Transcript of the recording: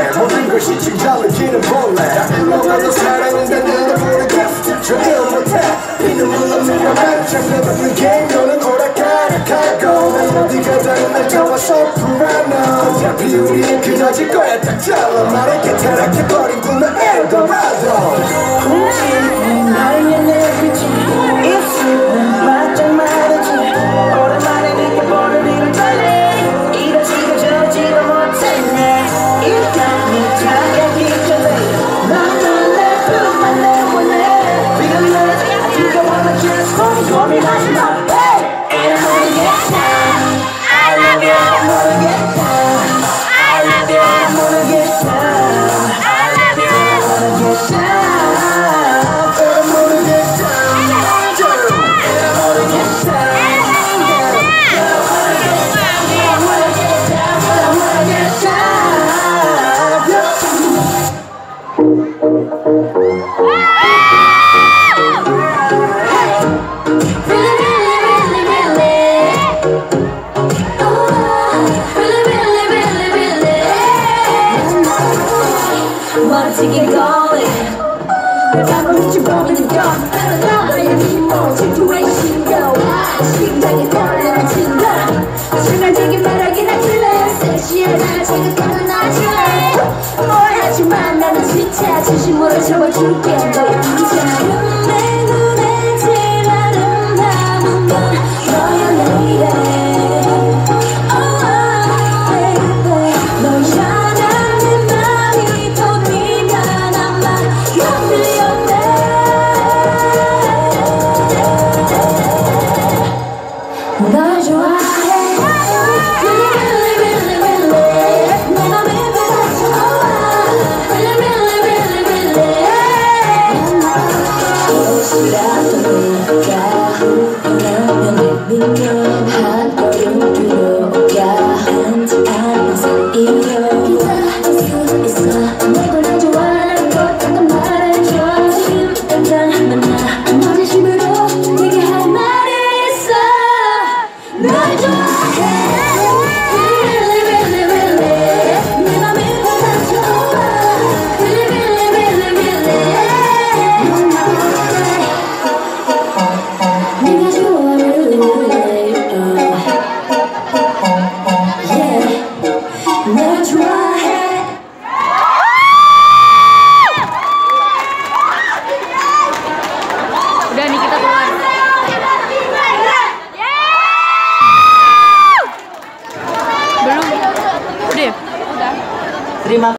래난 몰래 모든 것이 볼래 나 흘러가는 사랑은 난 너도 모르겠어 전혀 못해 이 눈물 없는 것만 잠겨놓는 게임 너는 오락가락하고 난 어디가 다른 날 잡아서 불안해 어차피 우리는 그려질 거야 딱 잘라 말할게 타락해버린 꿈의 엘도라도 일단 네 멋지게 going. 내가 미친 법이는 거. 나의 미모 situation go. 심장이 떨리는 질러. 순간적인 말하기나 틀려. 섹시해 날 지금 나 질래. 뭘 하지만 나는 진짜 진심으로 접어줄게. Belum. Udah. ya? Terima